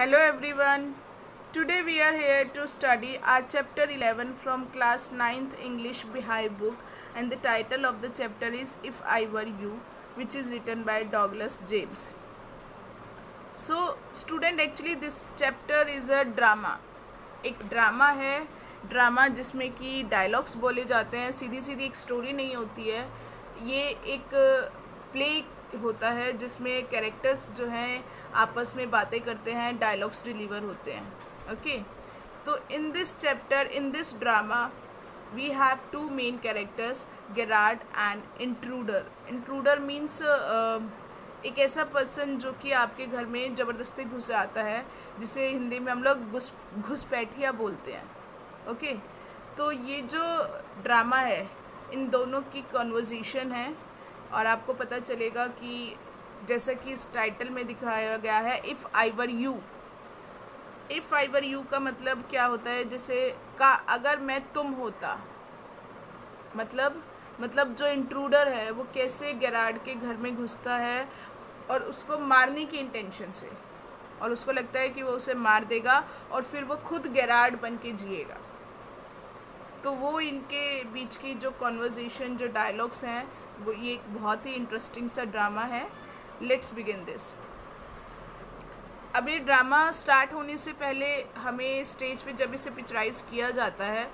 Hello everyone today we are here to study our chapter eleven from class ninth English Beehive book and the title of the chapter is if I were you which is written by Douglas James so student actually this chapter is a drama एक drama है drama जिसमें कि dialogues बोले जाते हैं सीधी सीधी एक story नहीं होती है। ये एक प्ले होता है जिसमें कैरेक्टर्स जो हैं आपस में बातें करते हैं डायलॉग्स डिलीवर होते हैं ओके तो in this chapter in this drama we have two main characters Gerrard and intruder intruder means एक ऐसा पर्सन जो कि आपके घर में ज़बरदस्ती घुस आता है, जिसे हिंदी में हम लोग घुस, घुसपैठिया बोलते हैं ओके तो ये जो ड्रामा है, इन दोनों की कॉन्वर्जेशन है, और आपको पता चलेगा कि जैसा कि इस टाइटल में दिखाया गया है if I were you if I were you का मतलब क्या होता है? जैसे का, अगर मैं तुम होता। मतलब मतलब जो इंट्रूडर है, वो कैसे गैराड के घर में घुसता है और उसको मारने की इंटेंशन से। और उसको लगता है कि वो उसे मार देगा और फिर वो खुद गैराड बन के जिएगा। तो वो इनके बीच की जो कॉन्वर्जेशन जो डायलॉग्स हैं, वो ये एक बहुत ही इंटरेस्टिंग सा ड्रामा है। लेट्स बिगिन दिस अब ये ड्रामा स्टार्ट होने से पहले हमें स्टेज पे जब इसे पिक्चराइज किया जाता है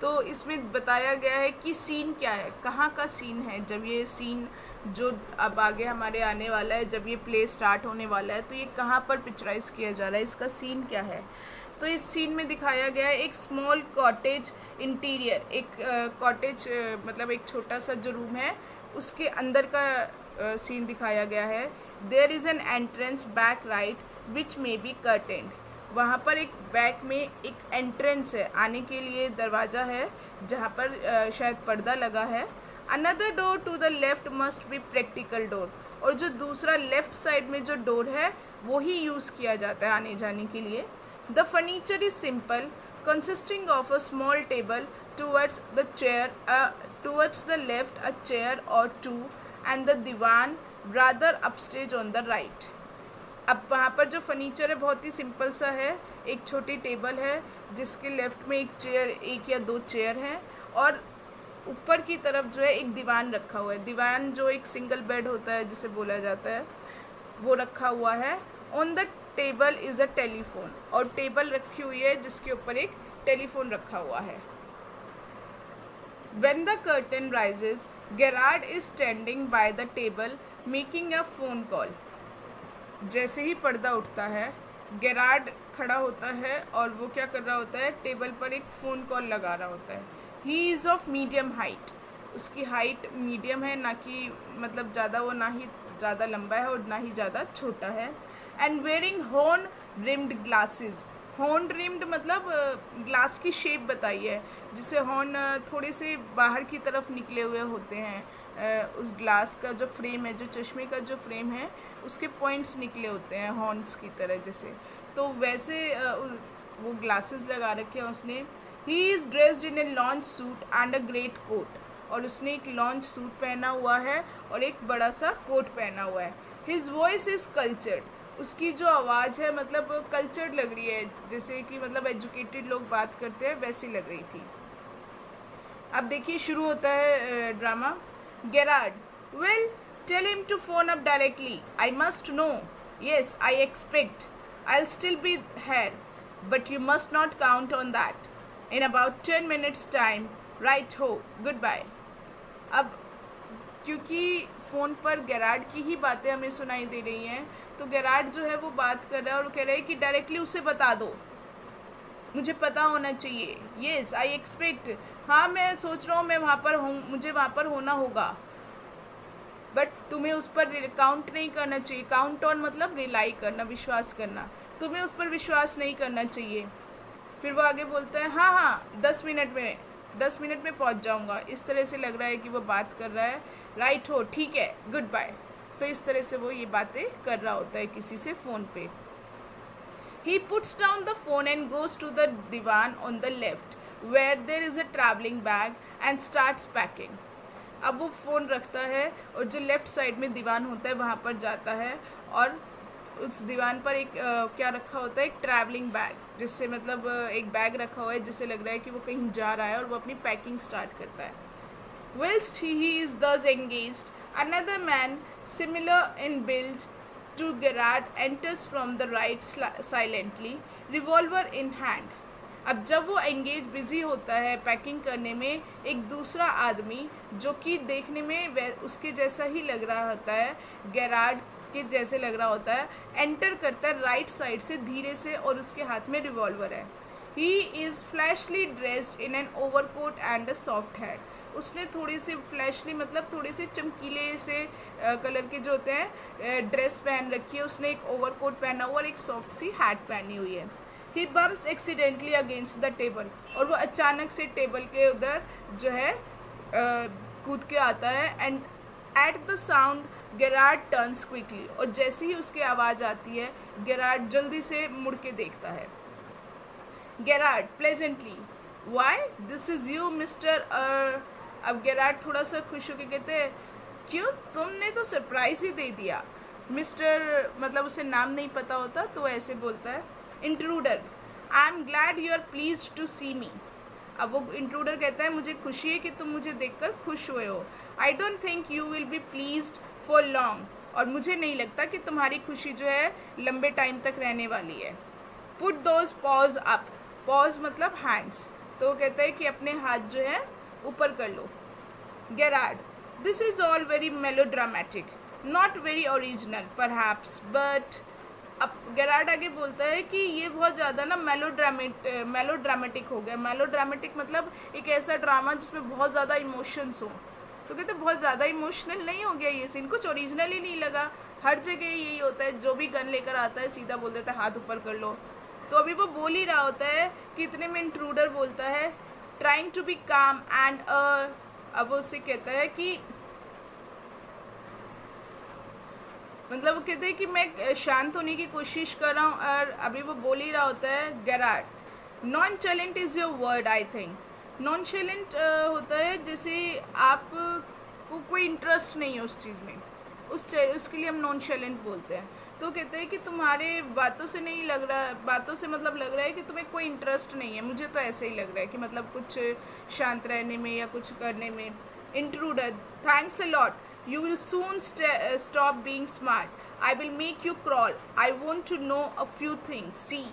तो इसमें बताया गया है कि सीन क्या है, कहाँ का सीन है। जब ये सीन जो अब आगे हमारे आने वाला है, जब ये प्ले स्टार्ट होने वाला है तो ये कहाँ पर पिक्चराइज किया जा रहा है, इसका सीन क्या है। तो इस सीन में दिखाया गया है एक स्मॉल कॉटेज इंटीरियर एक कॉटेज मतलब एक छोटा सा जो रूम है, उसके अंदर का सीन दिखाया गया है। There is an entrance back right which may be curtained वहाँ पर एक बैक में एक एंट्रेंस है। आने के लिए दरवाज़ा है, जहाँ पर शायद पर्दा लगा है। Another door to the left must be practical door और जो दूसरा लेफ़्ट साइड में जो डोर है, वो ही यूज़ किया जाता है आने जाने के लिए। The furniture is simple consisting of a small table towards the chair towards the left a chair और to and the divan rather upstage on the right अब वहाँ पर जो फर्नीचर है, बहुत ही सिंपल सा है। एक छोटी टेबल है, जिसके लेफ़्ट में एक चेयर एक या दो चेयर हैं और ऊपर की तरफ़ जो है एक दीवान रखा हुआ है। दीवान जो एक सिंगल बेड होता है, जिसे बोला जाता है, वो रखा हुआ है। On the table is a telephone और टेबल रखी हुई है, जिसके ऊपर एक टेलीफोन रखा हुआ है। When the curtain rises Gerrard is standing by the table making a phone call जैसे ही पर्दा उठता है गेराड खड़ा होता है और वो क्या कर रहा होता है? टेबल पर एक फ़ोन कॉल लगा रहा होता है। He is of medium height उसकी हाइट मीडियम है, ना कि मतलब ज़्यादा वो ना ही ज़्यादा लंबा है और ना ही ज़्यादा छोटा है। And wearing horn rimmed glasses horn rimmed मतलब ग्लास की शेप बताई है, जिसे हॉर्न थोड़े से बाहर की तरफ़ निकले हुए होते हैं। उस ग्लास का जो फ्रेम है, जो चश्मे का जो फ्रेम है, उसके पॉइंट्स निकले होते हैं हॉर्न्स की तरह जैसे। तो वैसे वो ग्लासेस लगा रखे हैं उसने। He is dressed in a lounge suit and a great coat और उसने एक लॉन्च सूट पहना हुआ है और एक बड़ा सा कोट पहना हुआ है। हिज वॉइस इज़ कल्चर्ड उसकी जो आवाज़ है मतलब कल्चर्ड लग रही है, जैसे कि मतलब एजुकेटेड लोग बात करते हैं, वैसी लग रही थी। अब देखिए, शुरू होता है drama Gerrard well tell him to phone up directly I must know yes I expect I still be here but you must not count on that in about ten minutes time right ho goodbye अब, क्योंकि phone पर Garrad की ही बातें हमें सुनाई दे रही हैं तो गैराट जो है वो बात कर रहा है और कह रहा है कि डायरेक्टली उसे बता दो। मुझे पता होना चाहिए। येस आई एक्सपेक्ट हाँ मैं सोच रहा हूँ, मैं वहाँ पर हूँ, मुझे वहाँ पर होना होगा। बट तुम्हें उस पर काउंट नहीं करना चाहिए। काउंट ऑन मतलब रिलाई करना, विश्वास करना। तुम्हें उस पर विश्वास नहीं करना चाहिए। फिर वो आगे बोलता है हाँ हाँ दस मिनट में, दस मिनट में पहुँच जाऊँगा। इस तरह से लग रहा है कि वो बात कर रहा है। राइट हो, ठीक है गुड बाय तो इस तरह से वो ये बातें कर रहा होता है किसी से फ़ोन पे। He puts down the phone and goes to the divan on the left where there is a travelling bag and start packing अब वो फ़ोन रखता है और जो लेफ़्ट साइड में दीवान होता है वहाँ पर जाता है और उस दीवान पर एक आ, क्या रखा होता है? एक ट्रैवलिंग बैग जिससे मतलब एक बैग रखा हुआ है जिससे लग रहा है कि वो कहीं जा रहा है और वो अपनी पैकिंग स्टार्ट करता है। Whilst he is thus engage another man similar in build to Gerrard enters from the right silently revolver in hand अब जब वो एंगेज बिज़ी होता है पैकिंग करने में, एक दूसरा आदमी, जो कि देखने में उसके जैसा ही लग रहा होता है गैराड के जैसे लग रहा होता है एंटर करता है राइट साइड से धीरे से और उसके हाथ में रिवॉल्वर है। He is flashily dressed in an overcoat and a soft hat उसने थोड़ी सी फ्लैशली मतलब थोड़े से चमकीले से कलर के जो होते हैं ड्रेस पहन रखी है। उसने एक ओवरकोट पहना हुआ और एक सॉफ्ट सी हैट पहनी हुई है। He bumps accidentally against the table और वो अचानक से टेबल के उधर जो है कूद के आता है and at the sound Gerrard turns quickly और जैसे ही उसकी आवाज़ आती है गेराड जल्दी से मुड़ के देखता है। Gerard pleasantly why this is you mister अब गेराड थोड़ा सा खुश होकर कहते हैं, क्यों? तुमने तो सरप्राइज़ ही दे दिया। मिस्टर मतलब उसे नाम नहीं पता होता तो ऐसे बोलता है intruder I am glad you are pleased to see me अब वो इंट्रूडर कहता है, मुझे खुशी है कि तुम मुझे देखकर खुश हुए हो। I don't think you will be pleased for long और मुझे नहीं लगता कि तुम्हारी खुशी जो है, लंबे टाइम तक रहने वाली है। Put those paws up paws मतलब हैंड्स तो वो कहता है कि अपने हाथ जो है, ऊपर कर लो। Is all very melodramatic not very original perhaps but अब गैराड आगे बोलता है कि ये बहुत ज़्यादा ना मेलो ड्रामेट मेलो ड्रामेटिक हो गया। मेलो ड्रामेटिक मतलब एक ऐसा ड्रामा जिसमें बहुत ज़्यादा इमोशंस हो। तो कहते बहुत ज़्यादा इमोशनल नहीं हो गया ये सीन कुछ ओरिजिनल ही नहीं लगा। हर जगह यही होता है, जो भी गन लेकर आता है, सीधा बोल देता है, हाथ ऊपर कर लो। तो अभी वो बोल ही रहा होता है कि इतने में इंट्रूडर बोलता है trying to be calm and अब वो कहता है कि मतलब वो कहते हैं कि मैं शांत होने की कोशिश कर रहा हूँ और अभी वो बोल ही रहा होता है Gerard nonchalant is your word I think nonchalant होता है जैसे आप को कोई इंटरेस्ट नहीं है उस चीज़ में। उस उसके लिए हम नॉन चैलेंट बोलते हैं। तो कहते हैं कि तुम्हारे बातों से नहीं लग रहा, बातों से मतलब लग रहा है कि तुम्हें कोई इंटरेस्ट नहीं है। मुझे तो ऐसे ही लग रहा है कि मतलब कुछ शांत रहने में या कुछ करने में intruder thanks a lot you will soon stop being smart I will make you crawl I want to know a few things see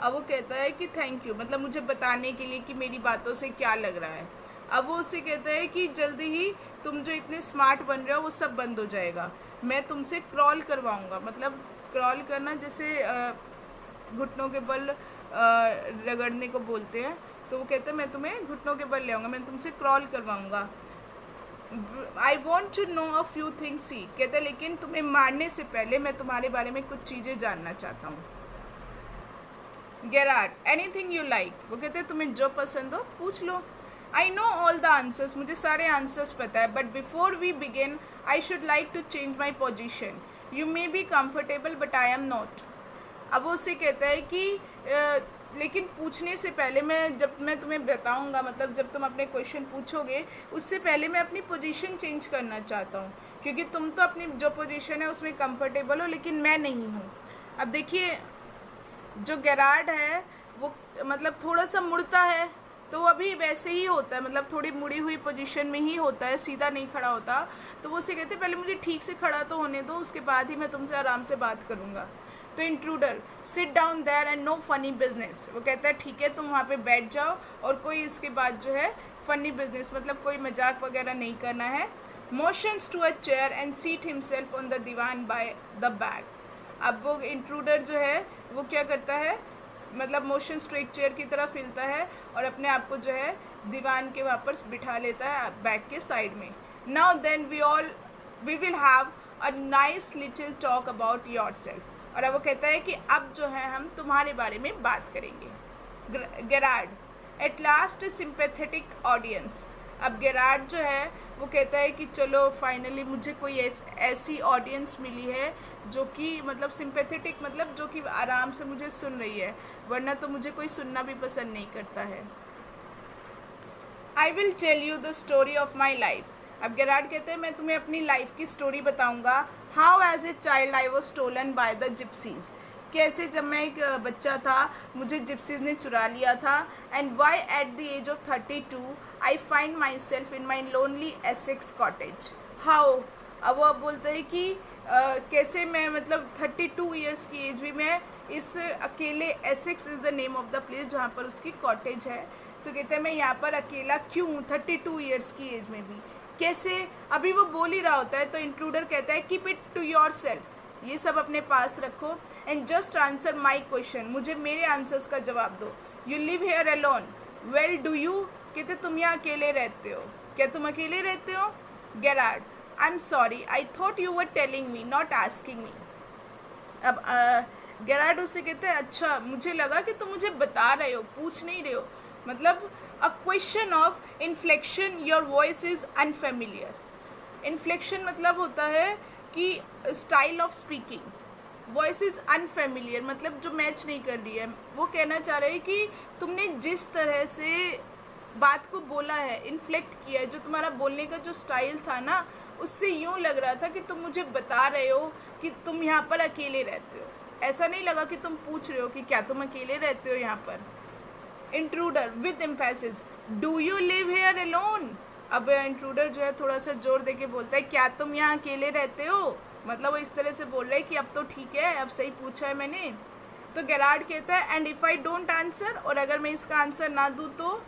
अब वो कहता है कि थैंक यू मतलब मुझे बताने के लिए कि मेरी बातों से क्या लग रहा है। अब वो उसे कहता है कि जल्दी ही तुम जो इतने स्मार्ट बन रहे हो, वो सब बंद हो जाएगा। मैं तुमसे क्रॉल करवाऊँगा। मतलब क्रॉल करना जैसे घुटनों के बल रगड़ने को बोलते हैं तो वो कहते हैं, मैं तुम्हें घुटनों के बल ले आऊँगा, मैं तुमसे crawl करवाऊँगा। I want to know a few things see कहते हैं, लेकिन तुम्हें मारने से पहले मैं तुम्हारे बारे में कुछ चीज़ें जानना चाहता हूँ। Gerard anything you like वो कहते हैं, तुम्हें जो पसंद हो, पूछ लो। I know all the answers मुझे सारे आंसर्स पता है but before we begin I should like to change my position you may be comfortable but I am not अब वो उसे कहता है कि लेकिन पूछने से पहले मैं, जब मैं तुम्हें बताऊँगा मतलब जब तुम अपने क्वेश्चन पूछोगे, उससे पहले मैं अपनी पोजीशन चेंज करना चाहता हूँ। क्योंकि तुम तो अपनी, जो पोजीशन है, उसमें कंफर्टेबल हो, लेकिन मैं नहीं हूँ। अब देखिए, जो गैराड है, वो मतलब थोड़ा सा मुड़ता है तो अभी वैसे ही होता है मतलब थोड़ी मुड़ी हुई पोजीशन में ही होता है, सीधा नहीं खड़ा होता। तो वो उसे कहते पहले मुझे ठीक से खड़ा तो होने दो, उसके बाद ही मैं तुमसे आराम से बात करूँगा। तो intruder sit down there and no funny business वो कहता है, ठीक है, तुम वहाँ पे बैठ जाओ और कोई इसके बाद जो है फनी बिज़नेस मतलब कोई मज़ाक वगैरह नहीं करना है। Motions to a chair and seat himself on the divan by the bag अब वो इंट्रूडर जो है, वो क्या करता है? मतलब मोशन टू एक चेयर की तरफ़ हिलता है और अपने आप को जो है दीवान के वहाँ पर बिठा लेता है बैक के साइड में। Now then we all we will have a nice little talk about yourself और अब वो कहता है कि अब जो है हम तुम्हारे बारे में बात करेंगे। Gerard at last sympathetic audience अब गेराड जो है वो कहता है कि चलो फाइनली मुझे कोई ऐसी ऑडियंस मिली है जो कि मतलब सिंपेथेटिक मतलब जो कि आराम से मुझे सुन रही है, वरना तो मुझे कोई सुनना भी पसंद नहीं करता है। I will tell you the story of my life अब गेराड कहते हैं, मैं तुम्हें अपनी लाइफ की स्टोरी बताऊँगा। How as a child I was stolen by the gypsies कैसे जब मैं एक बच्चा था, मुझे जिप्सीज ने चुरा लिया था। And why at the age of thirty two I find myself in my lonely Essex cottage how अब वो बोलते हैं कि कैसे मैं मतलब थर्टी टू ईयर्स की एज भी मैं इस अकेले Essex is the name of the place जहाँ पर उसकी कॉटेज है। तो कहते हैं, मैं यहाँ पर अकेला क्यों हूँ थर्टी टू ईयर्स की एज में भी? कैसे? अभी वो बोल ही रहा होता है तो इंक्लूडर कहता है keep it to yourself ये सब अपने पास रखो। And just answer my question मुझे मेरे आंसर्स का जवाब दो। You live here alone well do you कहते, तुम यहाँ अकेले रहते हो। क्या तुम अकेले रहते हो? Gerard I am sorry I thought you were telling me not asking me अब गेराड उसे कहते हैं अच्छा मुझे लगा कि तुम मुझे बता रहे हो, पूछ नहीं रहे हो। मतलब a question of inflection your voice is unfamiliar inflection मतलब होता है कि style of speaking voice is unfamiliar मतलब जो मैच नहीं कर रही है। वो कहना चाह रहे हैं कि तुमने जिस तरह से बात को बोला है इन्फ्लेक्ट किया है, जो तुम्हारा बोलने का जो स्टाइल था ना उससे यूँ लग रहा था कि तुम मुझे बता रहे हो कि तुम यहाँ पर अकेले रहते हो। ऐसा नहीं लगा कि तुम पूछ रहे हो कि क्या तुम अकेले रहते हो यहाँ पर? Intruder with emphasis do you live here alone अब इंट्रूडर जो है थोड़ा सा ज़ोर दे के बोलता है, क्या तुम यहाँ अकेले रहते हो? मतलब वो इस तरह से बोल रहे हैं कि अब तो ठीक है, अब सही पूछा है मैंने। तो गैराड कहता है and if I don't answer और अगर मैं इसका आंसर ना दूँ तो?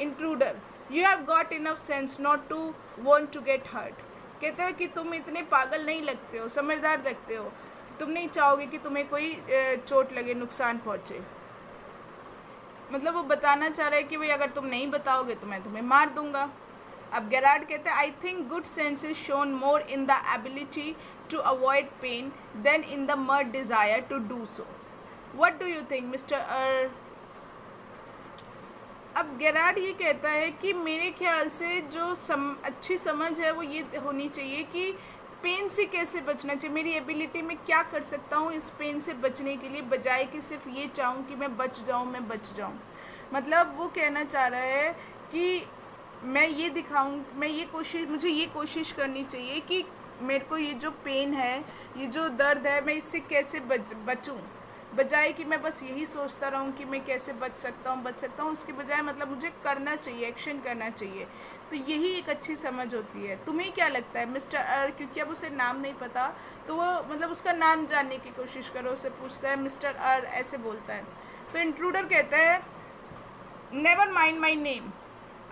Intruder you have got enough sense not to want to get hurt कहते हैं कि तुम इतने पागल नहीं लगते हो, समझदार लगते हो। तुम नहीं चाहोगे कि तुम्हें कोई चोट लगे, नुकसान पहुँचे। मतलब वो बताना चाह रहा है कि भाई अगर तुम नहीं बताओगे तो मैं तुम्हें मार दूँगा। अब गैराड कहते हैं I think good sense is shown more in the ability to avoid pain than in the mere desire to do so what do you think mister अब गैराड ये कहता है कि मेरे ख्याल से जो सम, अच्छी समझ है वो ये होनी चाहिए कि पेन से कैसे बचना चाहिए। मेरी एबिलिटी में क्या कर सकता हूँ इस पेन से बचने के लिए, बजाय कि सिर्फ़ ये चाहूँ कि मैं बच जाऊँ, मैं बच जाऊँ। मतलब वो कहना चाह रहा है कि मैं ये दिखाऊँ, मैं ये कोशिश, मुझे ये कोशिश करनी चाहिए कि मेरे को ये जो पेन है, ये जो दर्द है, मैं इससे कैसे बच, बचूँ। बजाय कि मैं बस यही सोचता रहूँ कि मैं कैसे बच सकता हूँ, बच सकता हूँ, उसके बजाय मतलब मुझे करना चाहिए एक्शन करना चाहिए। तो यही एक अच्छी समझ होती है। तुम्हें क्या लगता है, मिस्टर अर क्योंकि अब उसे नाम नहीं पता तो वो मतलब उसका नाम जानने की कोशिश करो, उसे पूछता है, मिस्टर अर ऐसे बोलता है। तो इंट्रूडर कहता है never mind my name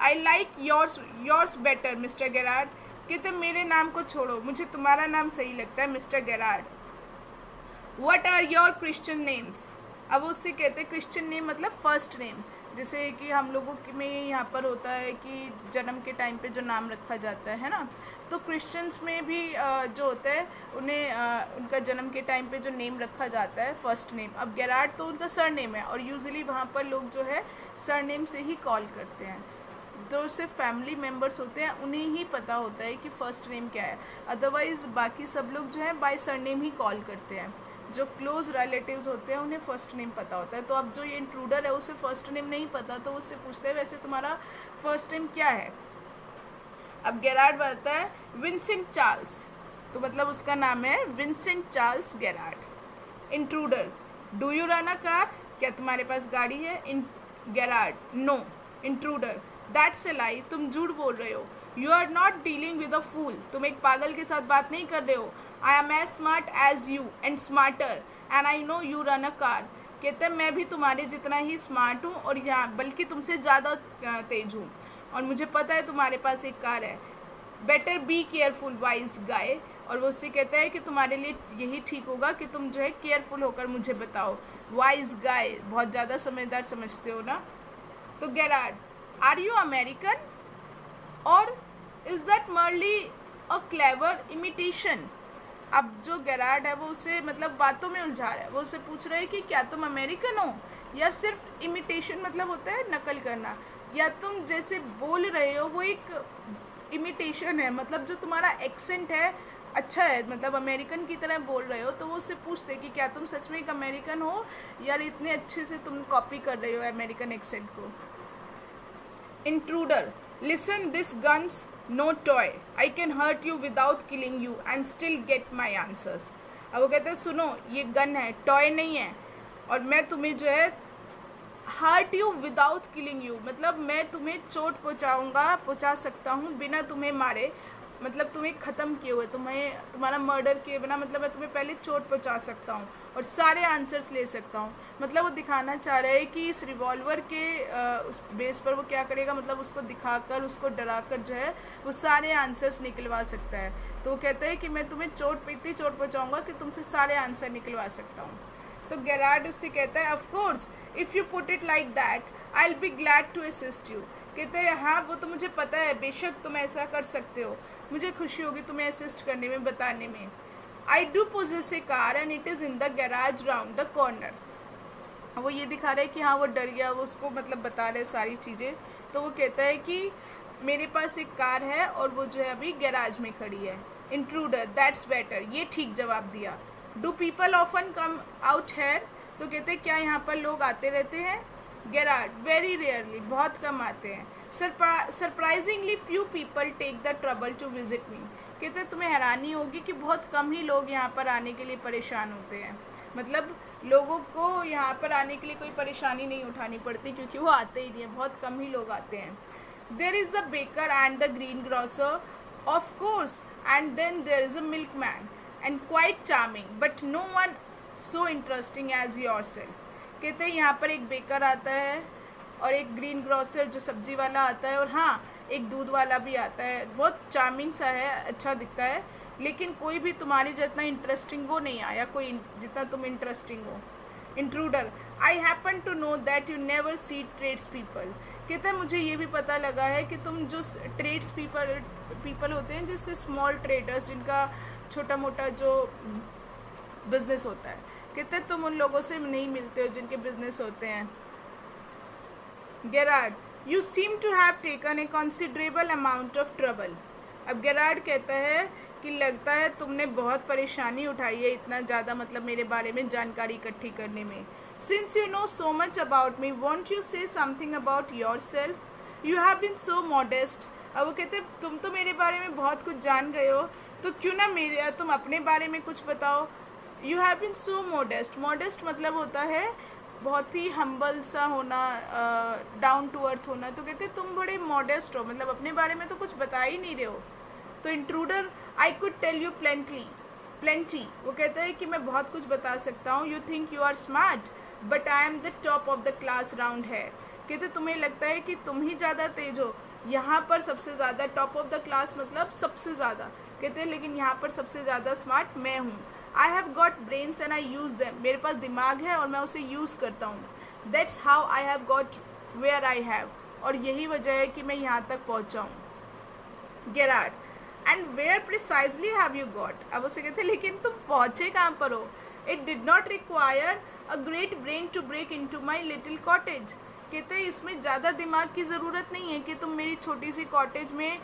I like yours yours better mister Gerard कहते मेरे नाम को छोड़ो। मुझे तुम्हारा नाम सही लगता है mister Gerard what are your Christian names अब उससे कहते हैं क्रिश्चियन नेम मतलब फ़र्स्ट नेम जैसे कि हम लोगों में यहाँ पर होता है कि जन्म के टाइम पे जो नाम रखा जाता है ना? तो क्रिश्चियंस में भी जो होता है, उन्हें उनका जन्म के टाइम पे जो नेम रखा जाता है फ़र्स्ट नेम अब गैराट तो उनका सर नेम है और यूजुअली वहाँ पर लोग जो है सर नेम से ही कॉल करते हैं. जो सिर्फ़ फैमिली मेंबर्स होते हैं, उन्हें ही पता होता है कि फ़र्स्ट नेम क्या है. अदरवाइज़ बाकी सब लोग जो है बाय सर नेम ही कॉल करते हैं. जो क्लोज रिलेटिव्स होते हैं, उन्हें फ़र्स्ट नेम पता होता है। तो अब जो ये इंट्रूडर है, उसे फ़र्स्ट नेम नहीं पता तो उससे पूछते हैं, वैसे तुम्हारा फ़र्स्ट नेम क्या है? अब गैराड बताता है विंसेंट चार्ल्स तो मतलब उसका नाम है Vincent Charles Gerard intruder do you run a car क्या तुम्हारे पास गाड़ी है? इन Gerard no intruder that's a lie तुम झूठ बोल रहे हो. You are not dealing with a fool तुम एक पागल के साथ बात नहीं कर रहे हो. I am as smart as you and smarter and I know you run a car कहते हैं, मैं भी तुम्हारे जितना ही स्मार्ट हूँ और यहाँ, बल्कि तुमसे ज़्यादा तेज हूँ। और मुझे पता है तुम्हारे पास एक कार है। Better be careful wise guy और वो उससे कहता है कि तुम्हारे लिए यही ठीक होगा कि तुम जो है केयरफुल होकर मुझे बताओ। वाइज गाय बहुत ज़्यादा समझदार समझते हो ना? तो Gerard are you American or is that merely a clever imitation अब जो गैराड है वो उसे मतलब बातों में उलझा रहा है। वो उसे पूछ रहा है कि क्या तुम अमेरिकन हो? या सिर्फ़ इमिटेशन मतलब होता है नकल करना? या तुम जैसे बोल रहे हो, वो एक इमिटेशन है? मतलब जो तुम्हारा एक्सेंट है अच्छा है मतलब अमेरिकन की तरह बोल रहे हो तो वो उससे पूछते कि क्या तुम सच में एक अमेरिकन हो? या इतने अच्छे से तुम कॉपी कर रहे हो अमेरिकन एक्सेंट को। Intruder listen this gun's no toy I can hurt you without killing you and still get my answers अब वो कहते हैं, सुनो, ये गन है टॉय नहीं है। और मैं तुम्हें जो है hurt you without killing you मतलब मैं तुम्हें चोट पहुंचाऊँगा, पहुँचा सकता हूँ बिना तुम्हें मारे। मतलब तुम्हें ख़त्म किए हुए, तुम्हें, तुम्हारा मर्डर किए बिना मतलब मैं तुम्हें पहले चोट पहुँचा सकता हूँ। और सारे आंसर्स ले सकता हूँ। मतलब वो दिखाना चाह रहा है कि इस रिवॉल्वर के उस बेस पर वो क्या करेगा? मतलब उसको दिखाकर, उसको डराकर जो है, वो सारे आंसर्स निकलवा सकता है। तो वो कहता है कि मैं तुम्हें चोट पर इतनी चोट पहुँचाऊँगा कि तुमसे सारे आंसर निकलवा सकता हूँ। तो गैराड उससे कहता है of course if you put it like that I be glad to assist you कहते हैं हाँ वो तो मुझे पता है, बेशक तुम ऐसा कर सकते हो। मुझे खुशी होगी तुम्हें असिस्ट करने में, बताने में। I do possess a car and it is in the garage round the corner वो ये दिखा रहा है कि हाँ वो डर गया, वो उसको मतलब बता रहे सारी चीज़ें। तो वो कहता है कि मेरे पास एक कार है और वो जो है अभी गैराज में खड़ी है। इंट्रूडर दैट्स बेटर ये ठीक जवाब दिया। Do people often come out here तो कहते हैं, क्या यहाँ पर लोग आते रहते हैं? गैराज वेरी रेयरली बहुत कम आते हैं। Surprisingly few people take the trouble to visit me कहते तुम्हें हैरानी होगी कि बहुत कम ही लोग यहाँ पर आने के लिए परेशान होते हैं। मतलब लोगों को यहाँ पर आने के लिए कोई परेशानी नहीं उठानी पड़ती क्योंकि वो आते ही नहीं है, बहुत कम ही लोग आते हैं। There is the baker and the greengrocer of course and then there is a milkman and quite charming but no one so interesting as yourself कहते हैं, यहाँ पर एक बेकर आता है, और एक ग्रीन ग्रॉसर जो सब्ज़ी वाला आता है, और हाँ एक दूध वाला भी आता है। बहुत चार्मिंग सा है अच्छा दिखता है। लेकिन कोई भी तुम्हारी जितना इंटरेस्टिंग वो नहीं आया, कोई जितना तुम इंटरेस्टिंग हो। Intruder I happen to know that you never see tradespeople कहते मुझे ये भी पता लगा है कि तुम जो ट्रेड्स पीपल पीपल होते हैं, जैसे स्मॉल ट्रेडर्स जिनका छोटा मोटा जो बिज़नेस होता है। कहते तुम उन लोगों से नहीं मिलते हो जिनके बिज़नेस होते हैं। Gerard you seem to have taken a considerable amount of trouble अब गेराड कहता है कि लगता है तुमने बहुत परेशानी उठाई है इतना ज़्यादा मतलब मेरे बारे में जानकारी इकट्ठी करने में। Since you know so much about me won't you say something about yourself you have been so modest अब वो कहते हैं, तुम तो मेरे बारे में बहुत कुछ जान गए हो तो क्यों ना मेरे, तुम अपने बारे में कुछ बताओ? You have been so modest modest मतलब होता है बहुत ही हम्बल सा होना डाउन टू अर्थ होना तो कहते तुम बड़े मॉडेस्ट हो मतलब अपने बारे में तो कुछ बता ही नहीं रहे हो। तो intruder I could tell you plenty plenty वो कहता है कि मैं बहुत कुछ बता सकता हूँ you think you are smart but I am the top of the class round है। कहते तुम्हें लगता है कि तुम ही ज़्यादा तेज हो। यहाँ पर सबसे ज़्यादा टॉप ऑफ़ द क्लास मतलब सबसे ज़्यादा। कहते हैं लेकिन यहाँ पर सबसे ज़्यादा स्मार्ट मैं हूँ। I have got brains and I use them मेरे पास दिमाग है और मैं उसे यूज़ करता हूँ। That's how I have got where I have और यही वजह है कि मैं यहाँ तक पहुँचा हूँ। Gerard and where precisely have you got अब उसे कहते लेकिन तुम पहुँचे कहाँ पर हो? It did not require a great brain to break into my little cottage कहते हैं, इसमें ज़्यादा दिमाग की ज़रूरत नहीं है कि तुम मेरी छोटी सी कॉटेज में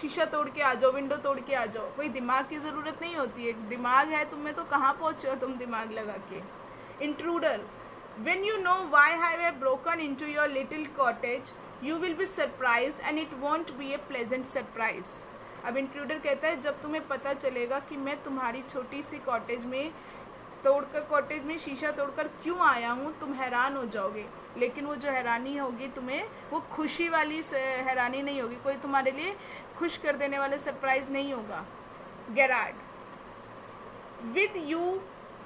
शीशा तोड़ के आ जाओ विंडो तोड़ के आ जाओ। कोई दिमाग की ज़रूरत नहीं होती है। दिमाग है तुम्हें तो कहाँ पहुँचे हो तुम दिमाग लगा के? Intruder when you know why have a broken into your little cottage you will be surprised and it won't be a pleasant surprise अब इंट्रूडर कहता है, जब तुम्हें पता चलेगा कि मैं तुम्हारी छोटी सी कॉटेज में तोड़कर कॉटेज में शीशा तोड़कर क्यों आया हूँ, तुम हैरान हो जाओगे। लेकिन वो जो हैरानी होगी तुम्हें, वो खुशी वाली हैरानी नहीं होगी। कोई तुम्हारे लिए खुश कर देने वाला सरप्राइज़ नहीं होगा। Gerard with you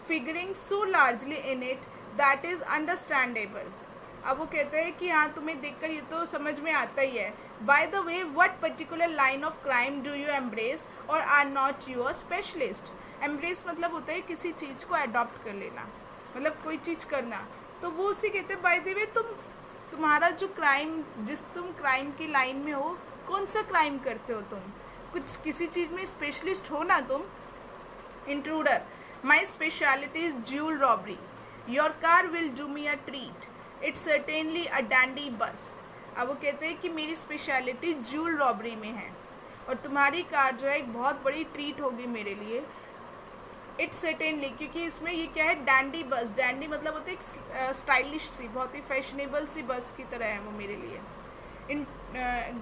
figuring so largely in it that is understandable अब वो कहते हैं कि हाँ तुम्हें देखकर ये तो समझ में आता ही है। By the way what particular line of crime do you embrace or are not you a specialist embrace मतलब होता है किसी चीज़ को अडॉप्ट कर लेना। मतलब कोई चीज़ करना। तो वो उसे कहते हैं बाय द वे तुम, तुम्हारा जो क्राइम जिस तुम क्राइम की लाइन में हो, कौन सा क्राइम करते हो तुम? कुछ किसी चीज़ में स्पेशलिस्ट हो ना तुम? Intruder my speciality is jewel robbery your car will do me a treat it's certainly a dandy bus अब वो कहते हैं कि मेरी स्पेशलिटी ज्यूल रॉबरी में है। और तुम्हारी कार जो है, एक बहुत बड़ी ट्रीट होगी मेरे लिए। इट्स सर्टेनली क्योंकि इसमें ये क्या है डैंडी बस डैंडी मतलब होती है स्टाइलिश सी, बहुत ही फैशनेबल सी बस की तरह है वो मेरे लिए इन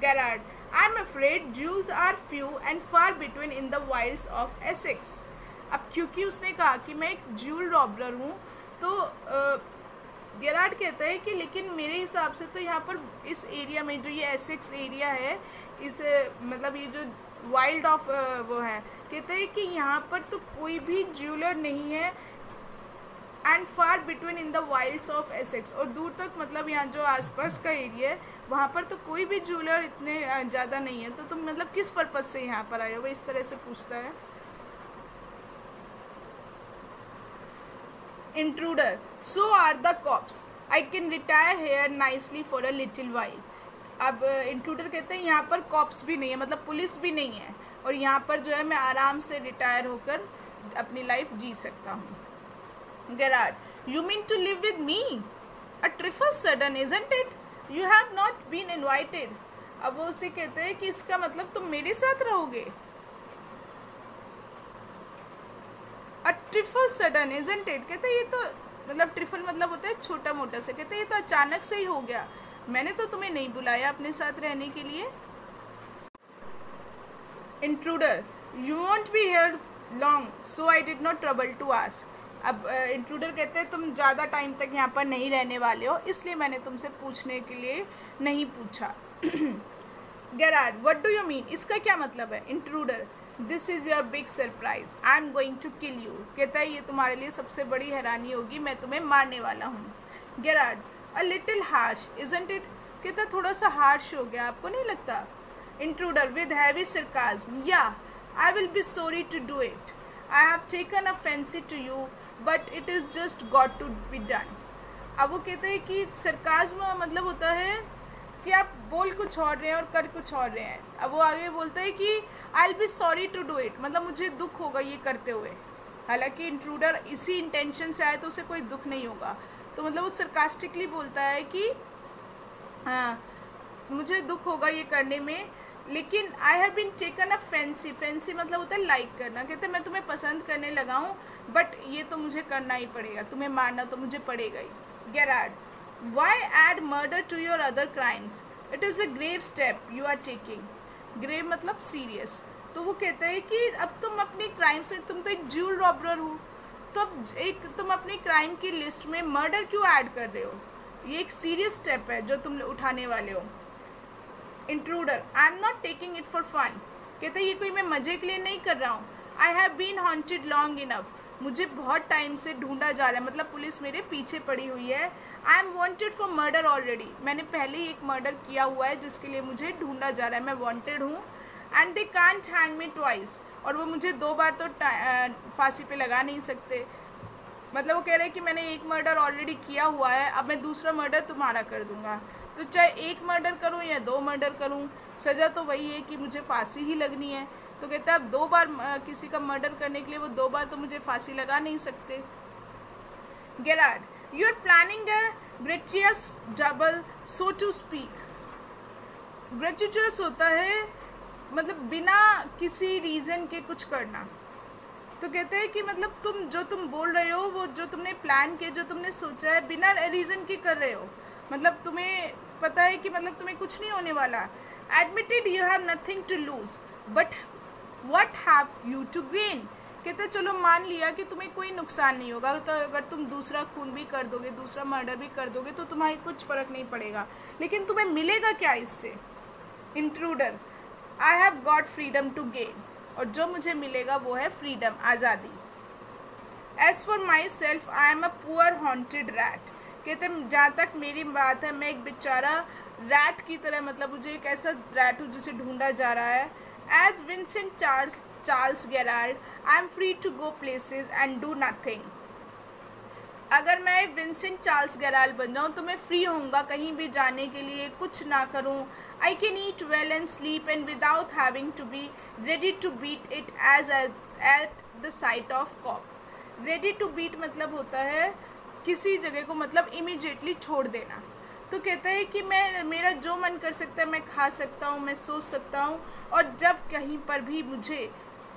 Gerard I am afraid jewels are few and far between in the wilds of Essex. अब क्योंकि उसने कहा कि मैं एक ज्यूल रॉबलर हूँ तो गैराड कहता है कि लेकिन मेरे हिसाब से तो यहाँ पर इस एरिया में जो ये एसेक्स एरिया है, इस मतलब ये जो वाइल्ड ऑफ़ वो है। कहते हैं कि यहाँ पर तो कोई भी ज्वेलर नहीं है and far between in the wilds of Essex और दूर तक मतलब यहाँ जो आसपास का एरिया है, वहाँ पर तो कोई भी ज्वेलर इतने ज़्यादा नहीं है। तो तुम मतलब किस पर्पज़ से यहाँ पर आए हो? वो इस तरह से पूछता है। Intruder so are the cops I can retire here nicely for a little while अब इंट्रूडर कहते हैं यहाँ पर कॉप्स भी नहीं है मतलब पुलिस भी नहीं है और यहाँ पर जो है मैं आराम से रिटायर होकर अपनी लाइफ जी सकता हूँ Gerard, you mean to live with me? A trifle sudden, isn't it? You have not been invited. अब वो उसे कहते हैं कि इसका मतलब तुम मेरे साथ रहोगे a trifle sudden isn't it कहते ये तो मतलब ट्रिफल मतलब होता है छोटा मोटा से कहते ये तो अचानक से ही हो गया मैंने तो तुम्हें नहीं बुलाया अपने साथ रहने के लिए। Intruder you won't be here long so I did not trouble to ask अब इंट्रूडर कहते हैं, तुम ज़्यादा टाइम तक यहाँ पर नहीं रहने वाले हो, इसलिए मैंने तुमसे पूछने के लिए नहीं पूछा। Gerard what do you mean इसका क्या मतलब है? Intruder this is your big surprise I am going to kill you कहता है, ये तुम्हारे लिए सबसे बड़ी हैरानी होगी, मैं तुम्हें मारने वाला हूँ। Gerard a little harsh isn't it कहता थोड़ा सा हार्श हो गया, आपको नहीं लगता? इंट्रूडर विद हैवी सरकाजम या I will be sorry to do it I have taken a fancy to you but it is just got to be done अब वो कहते हैं कि सरकाजम मतलब होता है कि आप बोल कुछ और रहे हैं और कर कुछ और रहे हैं। अब वो आगे बोलते हैं कि I'll be sorry to do it मतलब मुझे दुख होगा ये करते हुए। हालाँकि इंट्रूडर इसी इंटेंशन से आए तो उसे कोई दुख नहीं होगा। तो मतलब वो सरकास्टिकली बोलता है कि हाँ मुझे दुख होगा ये करने में, लेकिन I have been taken a fancy fancy मतलब होता है लाइक करना। कहते मैं तुम्हें पसंद करने लगा हूँ बट ये तो मुझे करना ही पड़ेगा। तुम्हें मारना तो मुझे पड़ेगा ही। Gerard why add murder to your other crimes it is a grave step you are taking grave मतलब सीरियस तो वो कहते हैं कि, अब तुम अपनी क्राइम्स में, तुम तो एक ज्यूल रॉबर हो। तो एक, तुम अपनी क्राइम की लिस्ट में मर्डर क्यों ऐड कर रहे हो? ये एक सीरियस स्टेप है जो तुम उठाने वाले हो। Intruder I am not taking it for fun कहते ये कोई मैं मज़े के लिए नहीं कर रहा हूँ। I have been haunted long enough मुझे बहुत टाइम से ढूंढा जा रहा है। मतलब पुलिस मेरे पीछे पड़ी हुई है। I am wanted for murder already मैंने पहले ही एक मर्डर किया हुआ है जिसके लिए मुझे ढूंढा जा रहा है। मैं वॉन्टेड हूँ। And they can't hang me twice और वो मुझे दो बार तो फांसी पे लगा नहीं सकते। मतलब वो कह रहे हैं कि मैंने एक मर्डर ऑलरेडी किया हुआ है, अब मैं दूसरा मर्डर तुम्हारा कर दूँगा। तो चाहे एक मर्डर करूँ या दो मर्डर करूँ, सज़ा तो वही है कि मुझे फांसी ही लगनी है। तो कहते हैं, अब दो बार किसी का मर्डर करने के लिए वो दो बार तो मुझे फांसी लगा नहीं सकते। Gerard you are planning a gracious double so to speak gratuitous होता है मतलब बिना किसी रीज़न के कुछ करना। तो कहते हैं कि मतलब तुम जो तुम बोल रहे हो, वो जो तुमने प्लान किया, जो तुमने सोचा है, बिना रीज़न के कर रहे हो। मतलब तुम्हें पता है कि मतलब तुम्हें कुछ नहीं होने वाला। Admitted you have nothing to lose but what have you to gain कहते चलो मान लिया कि तुम्हें कोई नुकसान नहीं होगा। तो अगर तुम दूसरा खून भी कर दोगे, दूसरा मर्डर भी कर दोगे तो तुम्हारी कुछ फ़र्क नहीं पड़ेगा। लेकिन तुम्हें मिलेगा क्या इससे? Intruder I have got freedom to gain और जो मुझे मिलेगा वो है फ्रीडम आज़ादी। As for myself I am a poor haunted rat कहते जहाँ तक मेरी बात है मैं एक बेचारा रैट की तरह मतलब मुझे एक ऐसा रैट हूँ जिसे ढूंढा जा रहा है। As Vincent Charles Charles Gerard, I am free to go places and do nothing. अगर मैं विंसेंट चार्ल्स गैराल बन जाऊँ तो मैं फ्री होऊँगा कहीं भी जाने के लिए कुछ ना करूँ। I eat well and sleep and without having to be ready to beat it as a, at the sight of cop. Ready to beat मतलब होता है किसी जगह को मतलब इमिजिएटली छोड़ देना तो कहता है कि मैं मेरा जो मन कर सकता है मैं खा सकता हूँ मैं सोच सकता हूँ और जब कहीं पर भी मुझे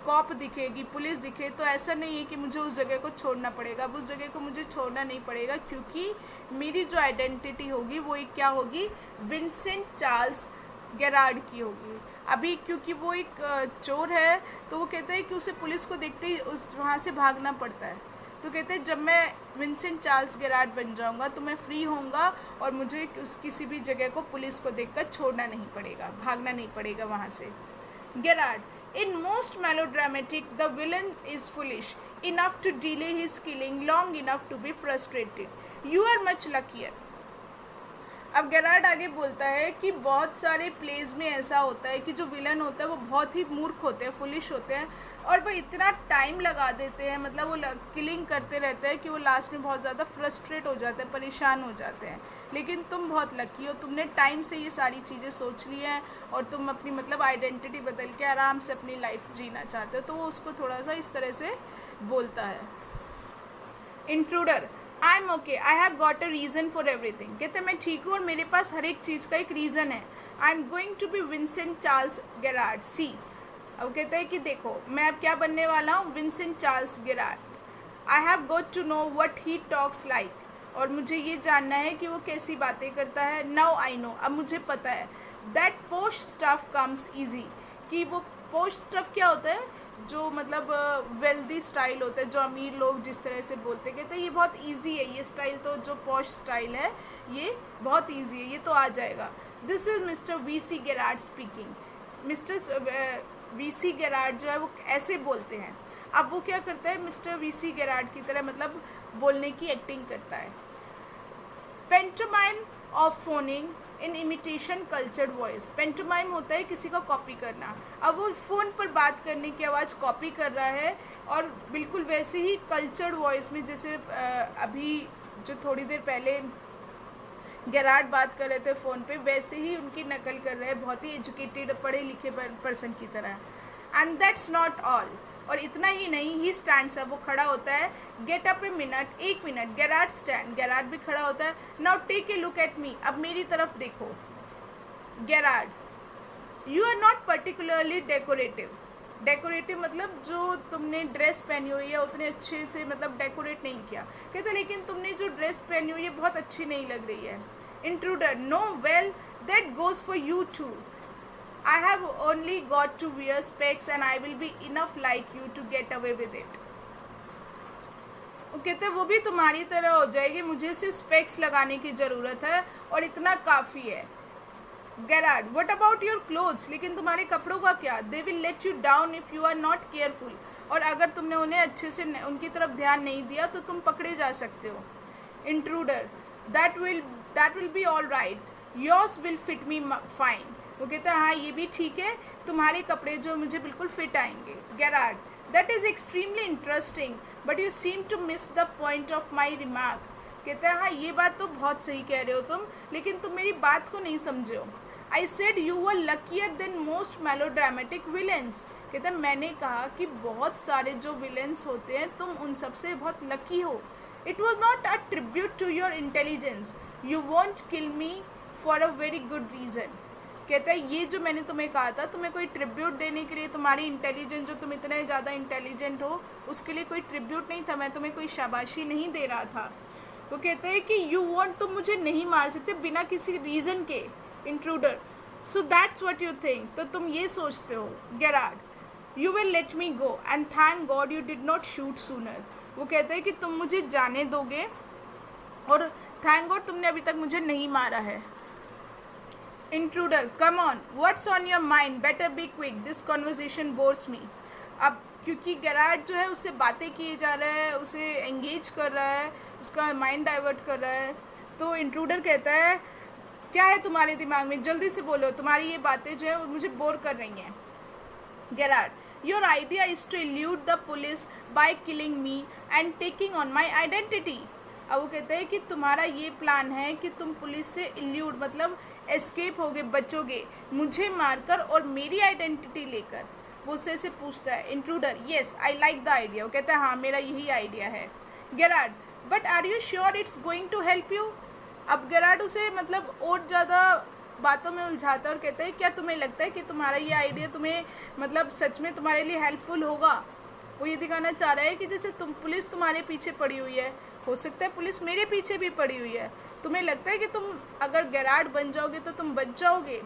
कॉप दिखेगी, पुलिस दिखे तो ऐसा नहीं है कि मुझे उस जगह को छोड़ना पड़ेगा। अब उस जगह को मुझे छोड़ना नहीं पड़ेगा क्योंकि मेरी जो आइडेंटिटी होगी, वो एक क्या होगी? विंसेंट चार्ल्स गैराड की होगी। अभी क्योंकि वो एक चोर है तो वो कहता है कि उसे पुलिस को देखते ही उस, वहाँ से भागना पड़ता है। तो कहते हैं, जब मैं विंसेंट चार्ल्स गेराड बन जाऊँगा तो मैं फ्री होऊँगा और मुझे उस, किसी भी जगह को पुलिस को देखकर छोड़ना नहीं पड़ेगा, भागना नहीं पड़ेगा वहाँ से। Gerard in most melodramatic the villain is foolish enough to delay his killing long enough to be frustrated you are much luckier अब गेराड आगे बोलता है कि बहुत सारे प्लेज में ऐसा होता है कि जो विलन होता है वो बहुत ही मूर्ख होते हैं फुलिश होते हैं और वो इतना टाइम लगा देते हैं मतलब वो किलिंग करते रहते हैं कि वो लास्ट में बहुत ज़्यादा फ्रस्ट्रेट हो जाते हैं, परेशान हो जाते हैं। लेकिन तुम बहुत लकी हो। तुमने टाइम से ये सारी चीज़ें सोच ली हैं और तुम अपनी मतलब आइडेंटिटी बदल के आराम से अपनी लाइफ जीना चाहते हो तो वो उसको थोड़ा सा इस तरह से बोलता है। Intruder I am okay I have got a reason for everything कहते मैं ठीक हूँ और मेरे पास हर एक चीज़ का एक रीज़न है। I am going to be Vincent Charles Gerard see अब कहते हैं कि देखो, मैं अब क्या बनने वाला हूँ? Vincent Charles गिरार I have got to know what he talks like और मुझे ये जानना है कि वो कैसी बातें करता है। नाउ आई नो अब मुझे पता है। That post stuff comes easy कि वो पोस्ट स्टफ़ क्या होता है? जो मतलब वेल्दी uh, स्टाइल होता है जो अमीर लोग जिस तरह से बोलते कहते हैं ये बहुत इजी है ये स्टाइल तो जो पोस्ट स्टाइल है ये बहुत इजी है ये तो आ जाएगा. This is mister V C Gerard speaking mister V C Gerard जो है वो ऐसे बोलते हैं। अब वो क्या करता है? मिस्टर वी सी गेराड की तरह मतलब बोलने की एक्टिंग करता है। Pantomime of phoning in imitation cultured voice pantomime होता है किसी का कॉपी करना। अब वो फ़ोन पर बात करने की आवाज़ कॉपी कर रहा है और बिल्कुल वैसे ही कल्चर्ड वॉइस में जैसे अभी जो थोड़ी देर पहले गैराट बात कर रहे थे फ़ोन पे, वैसे ही उनकी नकल कर रहे हैं। बहुत ही एजुकेटेड पढ़े लिखे पर्सन की तरह। एंड दैट्स नॉट ऑल और इतना ही नहीं, ही स्टैंड अब वो खड़ा होता है गेट अप ए मिनट एक मिनट गैराट स्टैंड गैराट भी खड़ा होता है now take a look at me अब मेरी तरफ़ देखो Gerard you are not particularly decorative decorative मतलब जो तुमने ड्रेस पहनी हुई है, उतने अच्छे से मतलब डेकोरेट नहीं किया, कहते लेकिन तुमने जो ड्रेस पहनी हुई है, बहुत अच्छी नहीं लग रही है intruder no well that goes for you too I have only got to wear specs and I will be enough like you to get away with it वो कहते वो भी तुम्हारी तरह हो जाएगी। मुझे सिर्फ़ स्पेक्स लगाने की ज़रूरत है और इतना काफ़ी है। Gerard what about your clothes लेकिन तुम्हारे कपड़ों का क्या? They will let you down if you are not careful और अगर तुमने उन्हें अच्छे से उनकी तरफ़ ध्यान नहीं दिया तो तुम पकड़े जा सकते हो। Intruder that will that will be all right yours will fit me fine वो कहता है हाँ ये भी ठीक है, तुम्हारे कपड़े जो मुझे बिल्कुल फिट आएँगे. Gerard that is extremely interesting but you seem to miss the point of my remark कहते हैं हाँ ये बात तो बहुत सही कह रहे हो तुम, लेकिन तुम मेरी बात को नहीं समझे हो। I said you were luckier than most melodramatic villains कहते हैं, मैंने कहा कि बहुत सारे जो विलेंस होते हैं, तुम उन सबसे बहुत लकी हो। It was not a tribute to your intelligence you won't kill me for a very good reason कहता है, ये जो मैंने तुम्हें कहा था, तुम्हें कोई ट्रिब्यूट देने के लिए, तुम्हारी इंटेलिजेंस जो तुम इतने ज़्यादा इंटेलिजेंट हो, उसके लिए कोई ट्रिब्यूट नहीं था, मैं तुम्हें कोई शाबाशी नहीं दे रहा था। वो कहते हैं कि यू वॉन्ट तुम मुझे नहीं मार सकते बिना किसी रीज़न के intruder so that's what you think तो तुम ये सोचते हो Gerard you will let me go and thank God you did not shoot sooner वो कहते हैं कि, तुम मुझे जाने दोगे, और थैंक गॉड तुमने अभी तक मुझे नहीं मारा है। Intruder come on what's on your mind better be quick this conversation bores me अब क्योंकि गैराट जो है, उससे बातें किए जा रहा है, उसे एंगेज कर रहा है, उसका माइंड डाइवर्ट कर रहा है तो इंट्रूडर कहता है, क्या है तुम्हारे दिमाग में? जल्दी से बोलो, तुम्हारी ये बातें जो है, वो मुझे बोर कर रही हैं. Gerard your idea is to elude the police by killing me and taking on my identity अब वो कहते हैं कि तुम्हारा ये प्लान है कि तुम पुलिस से इल्यूड मतलब एस्केप होगे बचोगे मुझे मारकर और मेरी आइडेंटिटी लेकर, वो उससे से पूछता है intruder yes I like the idea वो कहता है हाँ मेरा यही आइडिया है। Gerard but are you sure it's going to help you अब गराड उसे मतलब और ज़्यादा बातों में उलझाता है और कहता है, क्या तुम्हें लगता है कि तुम्हारा ये आइडिया तुम्हें मतलब सच में तुम्हारे लिए हेल्पफुल होगा? वो ये दिखाना चाह रहा है कि जैसे तुम, पुलिस तुम्हारे पीछे पड़ी हुई है। हो सकता है पुलिस मेरे पीछे भी पड़ी हुई है। तुम्हें लगता है कि तुम अगर गैराड बन जाओगे तो तुम बच जाओगे?